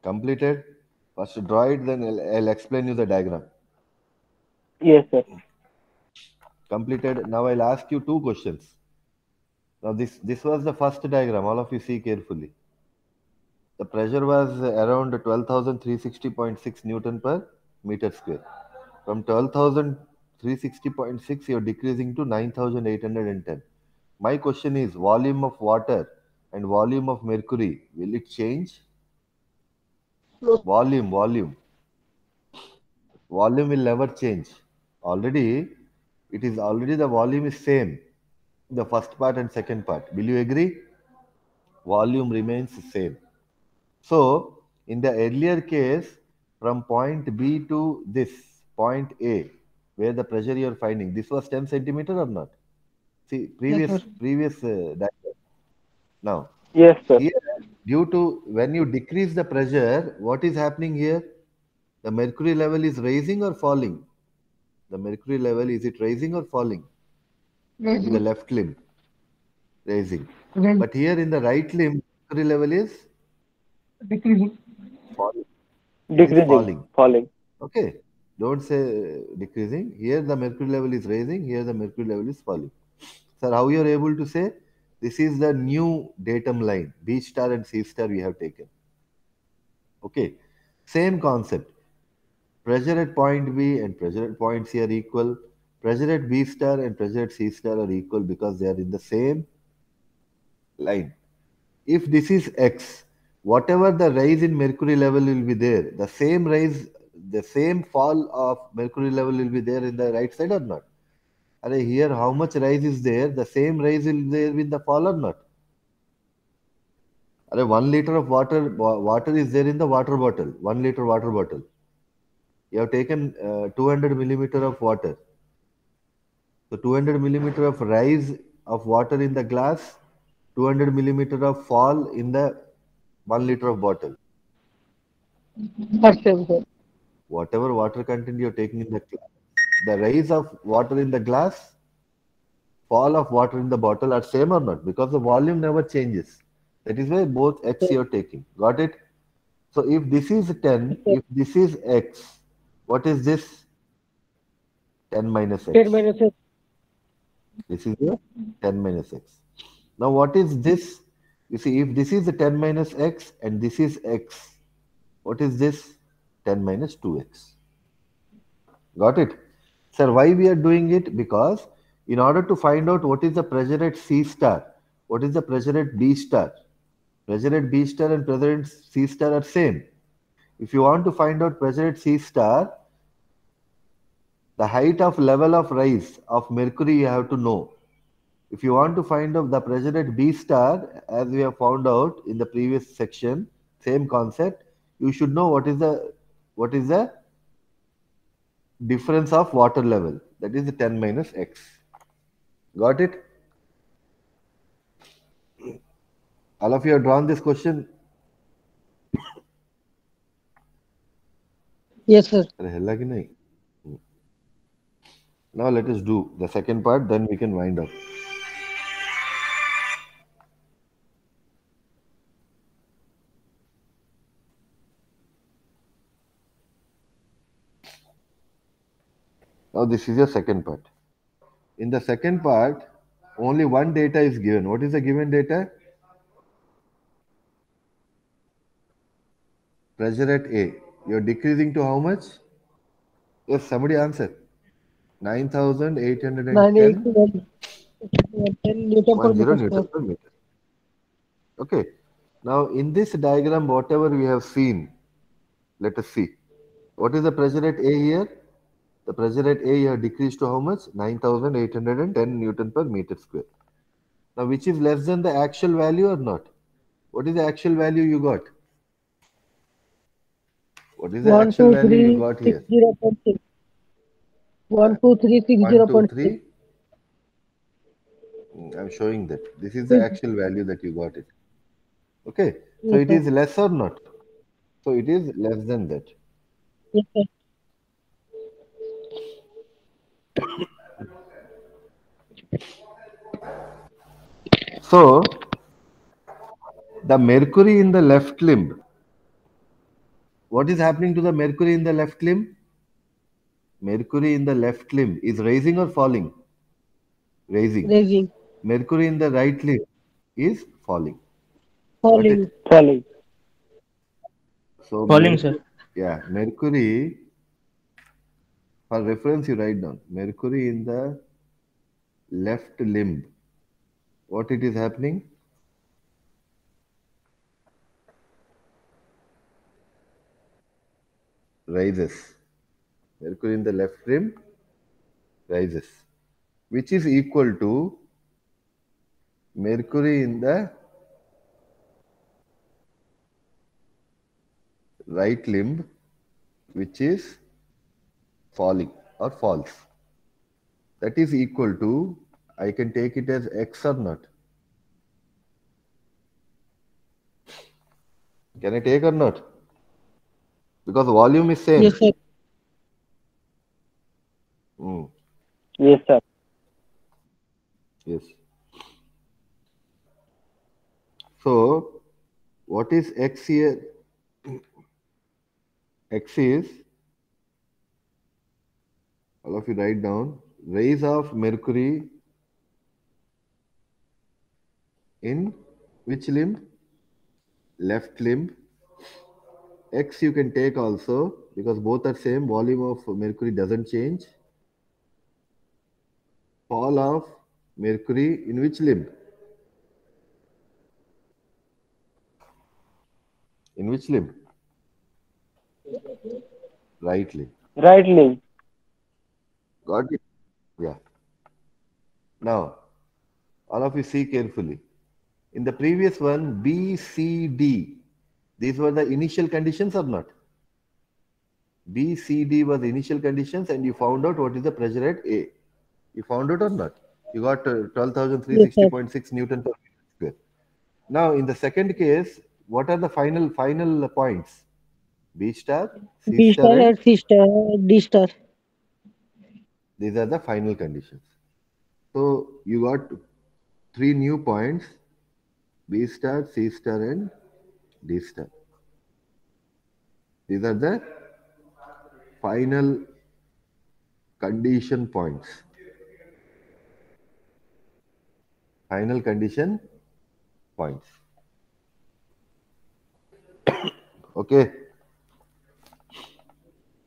Completed. First draw it then I'll, I'll explain you the diagram. Yes, sir. completed. Now i'll ask you two questions. Now this this was the first diagram. All of you see carefully. The pressure was around 12360.6 newton per meter square. From 12360.6 you're decreasing to 9810 my question is volume of water and volume of mercury will it change. Volume volume. Volume will never change. Already it is already the volume is same the first part and second part. Will you agree? Volume remains same. So in the earlier case from point b to this point a where the pressure you are finding this was 10 centimeter or not? See previous sir. previous uh, diagram. Now Yes, sir. here due to when you decrease the pressure what is happening here? The mercury level is rising or falling? The mercury level is it rising or falling? In the left limb rising Then but here in the right limb mercury level is decreasing. falling. Decreasing. falling. Falling. okay. Don't say uh, decreasing. Here the mercury level is rising here the mercury level is falling. Sir how you are able to say this is the new datum line. B star and c star we have taken. Okay. Same concept. Pressure at point b and pressure at point c are equal. Pressure at b star and pressure at c star are equal because they are in the same line. If this is x whatever the rise in mercury level will be there the same rise the same fall of mercury level will be there in the right side or not Are here how much rise is there? The same rise is there with the fall or not Are one liter of water water is there in the water bottle. One liter water bottle. You have taken uh, 200 millimeter of water. So 200 millimeter of rise of water in the glass 200 millimeter of fall in the one liter of bottle. That's same, sir. whatever water content you're taking in the glass the rise of water in the glass, fall of water in the bottle are same or not? Because the volume never changes. That is why both x you're taking. Got it? So if this is 10, if this is x, what is this? 10 minus x. 10 minus x. This is your 10 minus x. Now what is this? You see, if this is the 10 minus x and this is x, what is this? 10 minus 2x. Got it? Sir, why we are doing it? Because in order to find out what is the pressure at C star, what is the pressure at B star, pressure at B star and pressure at C star are same. If you want to find out pressure at C star, the height of level of rise of mercury you have to know. If you want to find out the pressure at B star, as we have found out in the previous section, same concept, you should know what is the what is the difference of water level. That is the 10 minus x. Got it? All of you have drawn this question? Yes sir. Hmm. now let us do the second part then we can wind up. Now this is your second part. In the second part, only one data is given. What is the given data? Pressure at A. You're decreasing to how much? Yes, somebody answer. 9,810. 981. 10 Newton One zero meter per meter. Okay. Now, in this diagram, whatever we have seen, let us see. What is the pressure at A here? The pressure at A here decreased to how much? 9,810 Newton per meter square. Now, which is less than the actual value or not? What is the actual value you got? What is the 1, actual 2, value you got 6, here? 0, point 6. 1, 2, 3, 6, One, 0, two, point three. 6. Mm, I'm showing that. This is the actual value that you got it. Okay. So Yes, it is less or not? So it is less than that. Yes, sir. So the mercury in the left limb. What is happening to the mercury in the left limb? Mercury in the left limb is rising or falling? Rising. Raising. Mercury in the right limb is falling. Falling. Falling. So Falling, mer- sir. Yeah, mercury. For reference, you write down mercury in the left limb. What it is happening? Rises. Mercury in the left limb rises, which is equal to mercury in the right limb, which is falling or falls. That is equal to, I can take it as x or not. Can I take or not? Because volume is same. Yes, sir. Hmm, Yes, sir. yes. So, what is x here? x is, all of you write down, rise of mercury in which limb? Left limb. X you can take also because both are same. Volume of mercury doesn't change. Fall of mercury in which limb? In which limb? Right limb. Right limb. Got it? Yeah. Now, all of you see carefully. In the previous one, B, C, D, these were the initial conditions or not? B, C, D was the initial conditions and you found out what is the pressure at A. You found out or not? You got uh, 12,360.6 Newton per meter square. Now, in the second case, what are the final final points? B star, C B star and C star, D star. These are the final conditions. So you got three new points B star, C star, and D star. These are the final condition points. Final condition points. okay.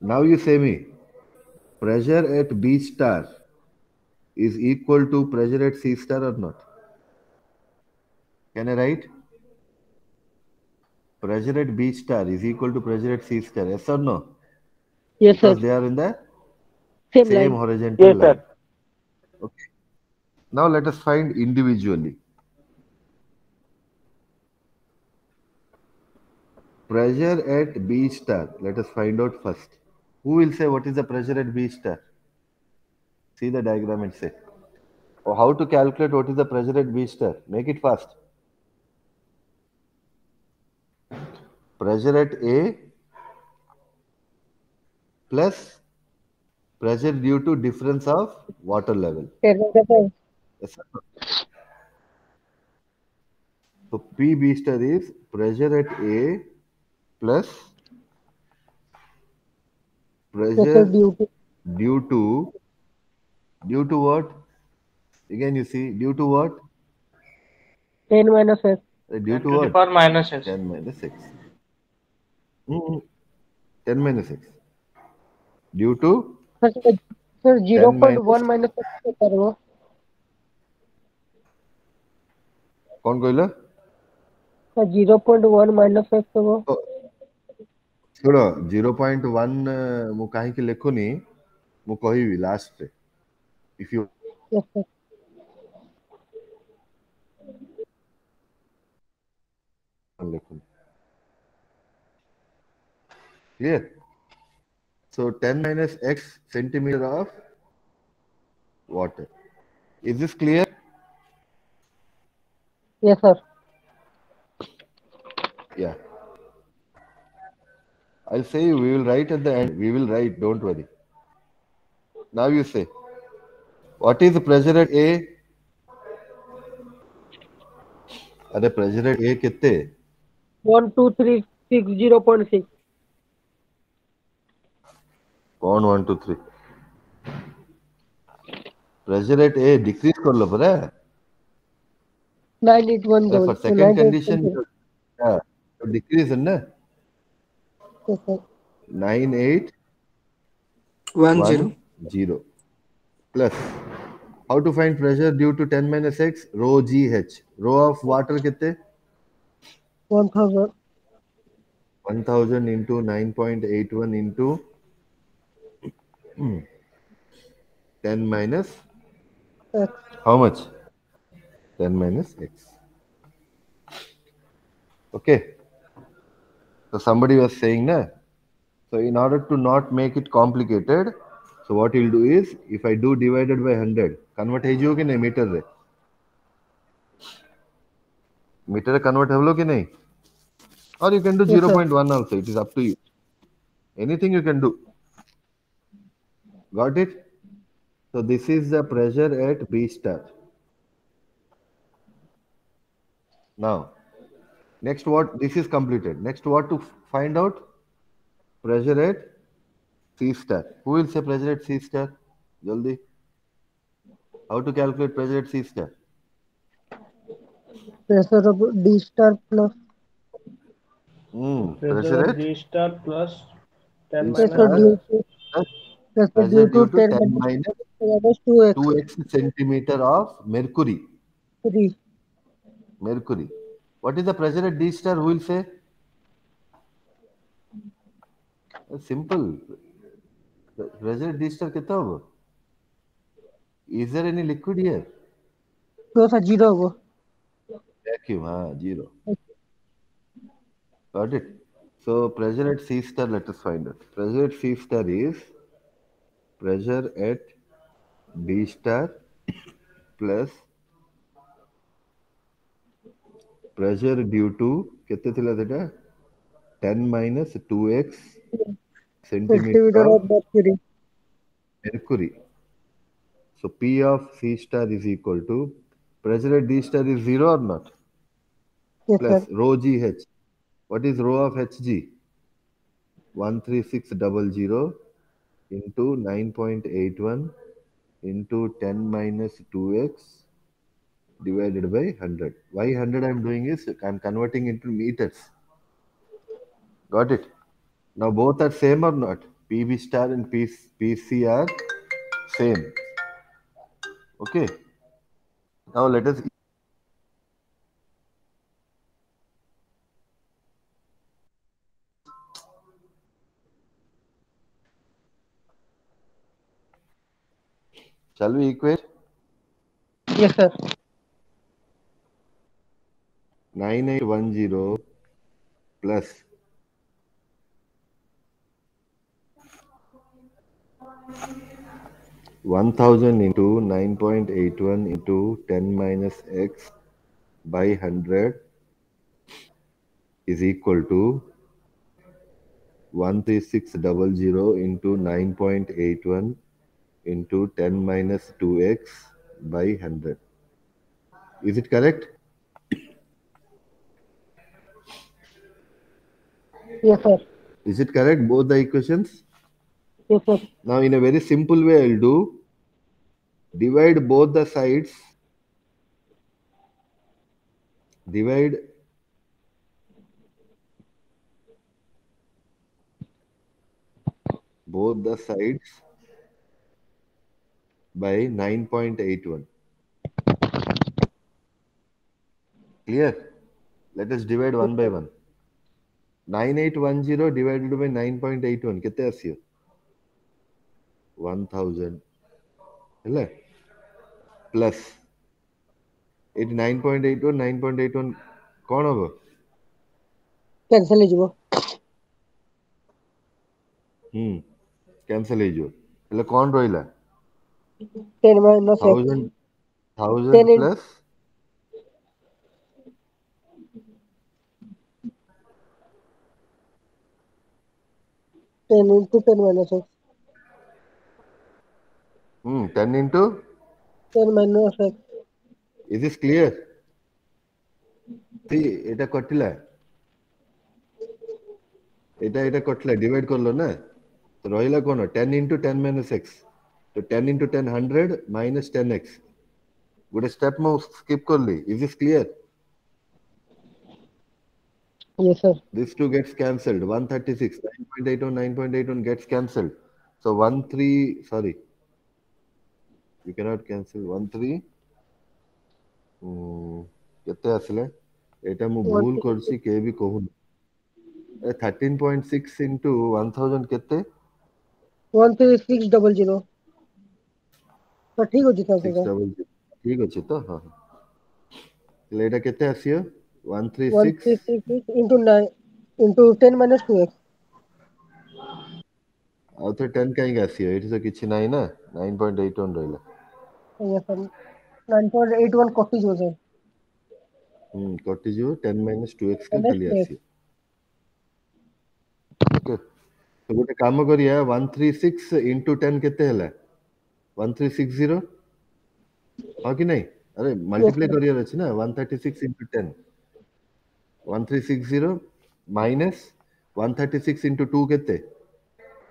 Now you say me, pressure at B star is equal to pressure at C star or not? Can I write? Pressure at B star is equal to pressure at C star. Yes or no? Yes, sir. Because they are in the Same same line. horizontal Yes, sir. Okay. Now let us find individually. Pressure at B star. Let us find out first. Who will say what is the pressure at B star? See the diagram and say. Or how to calculate what is the pressure at B star? Make it fast. Pressure at A plus pressure due to difference of water level. Yes, sir. So PB star is pressure at A plus Pressure pressure due to due to due to what? Again, you see due to what? 10 minus S. Uh, Due to to the what? power minus s. 10 minus 6. Mm, 10 minus 6. Due to Sir, sir 0.1 minus- minus S से करो कौन कहला sir 0.1 minus S करो ଶୁଣ zero point one ମୁଁ କାହିଁକି ଲେଖୁନି ମୁଁ କହିବି ଲାଷ୍ଟରେ if you Yes, sir. ଲେଖୁନି clear so 10 minus x centimeter of water is this clear Yes, sir. yeah i'll say we will write at the end we will write don't worry now you say what is the pressure at a अरे pressure at ए कितने 1, 2, 3, 6, 0.6. कौन one two three pressure at A decrease कर लो परा 981 for double. So second 981 condition Nine eight one zero. Plus how to find pressure due to ten minus x rho g h rho of water कितने? Into ten minus how much ten minus x okay So somebody was saying, nah. so in order to not make it complicated, so what you'll do is, if I do divided by 100, convert हो कि नहीं Meter रे convert convert हो कि नहीं or you can do yes, 0.1 also it is up to you. Anything you can do. Got it? So this is the pressure at b star. Now next what this is completed. Next what to find out? Pressure at c star who will say pressure at c star jaldi. How to calculate pressure at c star Pressure of D star plus. Mm, Pressure pressure at at D star plus 10 D pressure minus due to pressure pressure due to due to 10 10 minus minus 2x 2x centimeter of mercury. 3. mercury what is the pressure at d star who will say It's simple The pressure at d star कितना होगा is there any liquid here तो sir zero होगा vacuum हाँ zero got it so pressure at c star let us find out pressure at c star is pressure at d star plus pressure due to kete thila theta 10 minus 2x centimeter of mercury mercury so p of c star is equal to pressure at d star is zero or not yes, plus sir. rho g h what is rho of hg 13600 into 9.81 into 10 minus 2x divided by 100. Why 100 I'm doing is I'm converting into meters. Got it? Now both are same or not? PV star and PC are same. Okay. Now let us shall we equate Yes, sir. 9810 plus one thousand into nine point eight one into ten minus x by hundred is equal to one three six double zero into nine point eight one into ten minus two x by hundred. Is it correct? Yes, sir. Is it correct? Both the equations? Yes, sir. Now, in a very simple way, I'll do divide both the sides, divide both the sides by 9.81. Clear? Let us divide one by one. 9810 divided by 9.81 कितने आसी 1000 हैले plus. 89.81 9.81 कौन हो cancel हो हम्म cancel हो हैले कौन रोइला 10 1000 1000 plus 10 into 10 minus x. Hmm, 10 into? 10 minus x. Is this clear? See, এটা কটলা এটা এটা কটলা ডিভাইড করলো না তো রইলা কোন 10 into 10 minus x তো 10 into 10 100 minus 10x গোটে স্টেপ মু স্কিপ করলি is this clear Yes, sir. This two gets cancelled. 136, 9.81, 9.81 gets cancelled. So 1, 3, sorry. You cannot cancel 1, 3. Hmm, କେତେ ଆସିଲା ଏଇଟା ମୁଁ ଭୁଲ କରିଛି କେହି ବି କହୁନି thirteen point six into one thousand କେତେ One three six double zero. ତ ଠିକ ଅଛି ତ ସିକ୍ସ ସେଇଟା ଡବଲ ଠିକ ଅଛି ତ ହଁ ହଁ ହେଲେ ଏଇଟା କେତେ ଆସିବ One three one six three six six into nine into ten minus two x. ଆଉ ଥରେ ଟେନ୍ କାହିଁକି ଆସିବ ଏଇଠି ତ କିଛି ନାହିଁ ନା ନାଇନ୍ ପଏଣ୍ଟ ଏଇଟ୍ ୱାନ୍ ରହିଲା Yes, sir. Nine point eight one କଟିଯିବ sir. ହୁଁ କଟିଯିବ ten minus two x Minus ଖାଲି 2x. ଆସିବ ଓକେ ତ ଗୋଟେ କାମ କରିବା one three six into ten କେତେ ହେଲା ୱାନ୍ ଥ୍ରୀ ସିକ୍ସ ଜିରୋ ହଁ କି ନାଇଁ ଆରେ ମଲ୍ଟିପ୍ଲାଏ sir. କରିବାର ଅଛି ନା one thirty six into ten one three six zero minus one thirty six into two କେତେ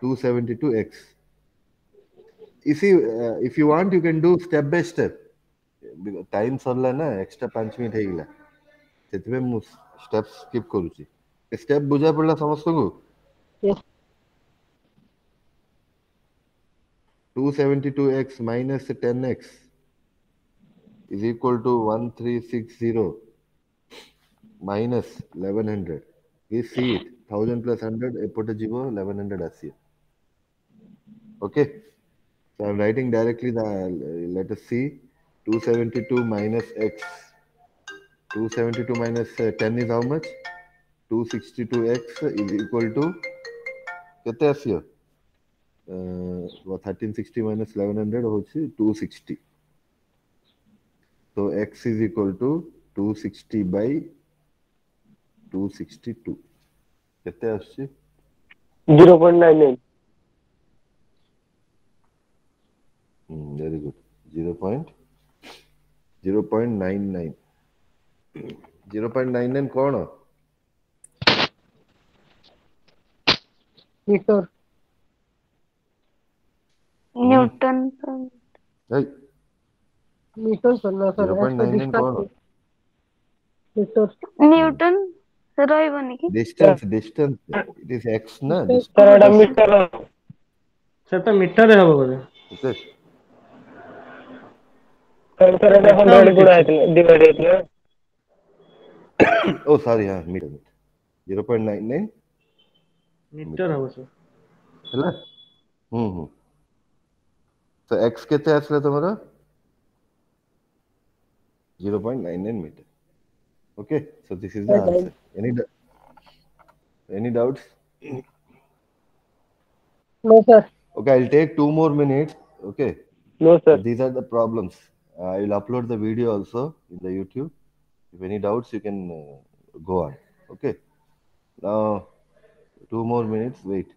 ଟୁ ସେଭେଣ୍ଟି ଟୁ ଏକ୍ସ इसी if you want you can do step by step time सरला ना extra 5 minute ହେଇଗଲା ସେଥିପାଇଁ ମୁଁ step skip କରୁଛି step ବୁଝା ପଡିଲା ସମସ୍ତଙ୍କୁ Yes. 272x minus 10x is equal to 1360 minus 1100 is see it 1000 plus 100 epotagibo 1100 as here okay so i'm writing directly the let us see 272 minus x 272 minus 10 is how much 262x is equal to कितने ऐसी हो वो thirteen sixty minus eleven hundred होती two sixty तो x is equal to 262 କେତେ ଆସୁଛି zero point nine nine. Very good zero point zero point nine nine zero point nine nine कौन metre Newton है मीटर करना sir zero point nine nine कौन metre Newton ରହିବନି କି distance distance it is x na sir ଏଇଟା metre ସେଟା ମିଟରରେ ହବ ବୋଧେ okay ସାର୍ ସାର୍ ଏଇଟା ହଣ୍ଡ୍ରେଡ ଗୁଣା ହେଇଥିଲା ଡିଭାଇଡ୍ ହେଇଥିଲା oh sorry ହଁ meter meter zero point nine nine metre ହବ ସାର୍ ହେଲା ହୁଁ ହୁଁ ତ x କେତେ ଆସିଲା ତମର 0.99 meter okay so this is the answer Any any doubts? No, sir. Okay, I'll take two more minutes. Okay. No, sir. These are the problems. Uh, I will upload the video also in the YouTube. If any doubts, you can uh, go on. Okay. Now, two more minutes. Wait.